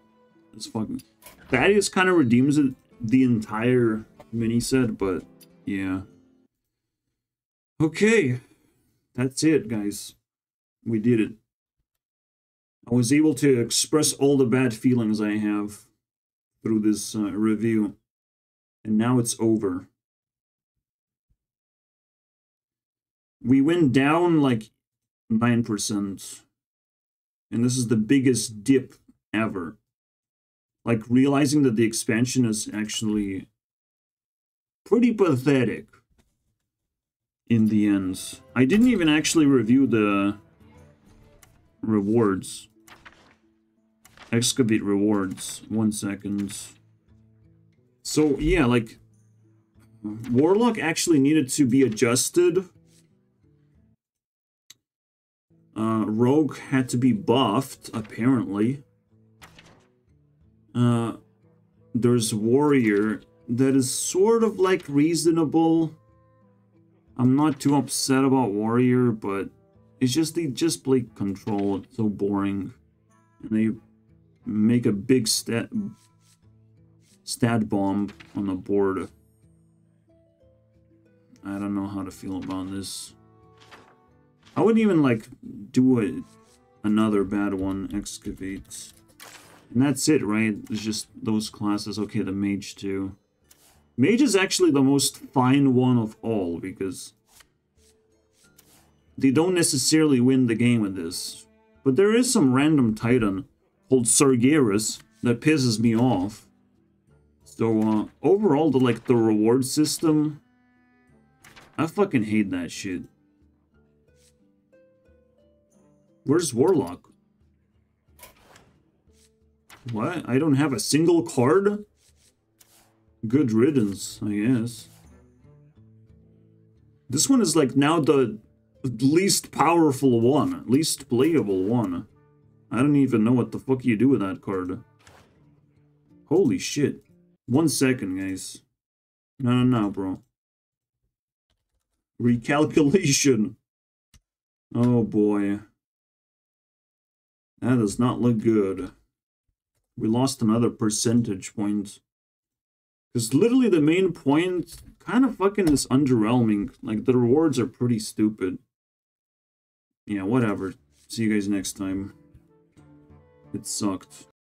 This fucking... Thaddius kind of redeems it, the entire mini set, but yeah. Okay. That's it, guys. We did it. I was able to express all the bad feelings I have through this uh, review. And now it's over. We went down like 9%. And this is the biggest dip ever. Like realizing that the expansion is actually pretty pathetic in the end. I didn't even actually review the rewards. Excavate rewards. One second. So, yeah, like... Warlock actually needed to be adjusted. Uh, Rogue had to be buffed, apparently. Uh, there's Warrior that is sort of like reasonable. I'm not too upset about Warrior, but it's just they just play control. It's so boring. And they make a big stat stat bomb on the board. I don't know how to feel about this. I wouldn't even like do a, another bad one, excavate. And that's it, right? It's just those classes. Okay, the mage too. Mage is actually the most fine one of all because they don't necessarily win the game with this. But there is some random titan called Sargeras that pisses me off. So uh, overall, the like the reward system, I fucking hate that shit. Where's Warlock? What? I don't have a single card? Good riddance, I guess. This one is like now the least powerful one, least playable one. I don't even know what the fuck you do with that card. Holy shit. One second, guys. No, no, no, bro. Recalculation. Oh, boy. That does not look good. We lost another percentage point. Because literally the main point kind of fucking is underwhelming. Like, the rewards are pretty stupid. Yeah, whatever. See you guys next time. It sucked.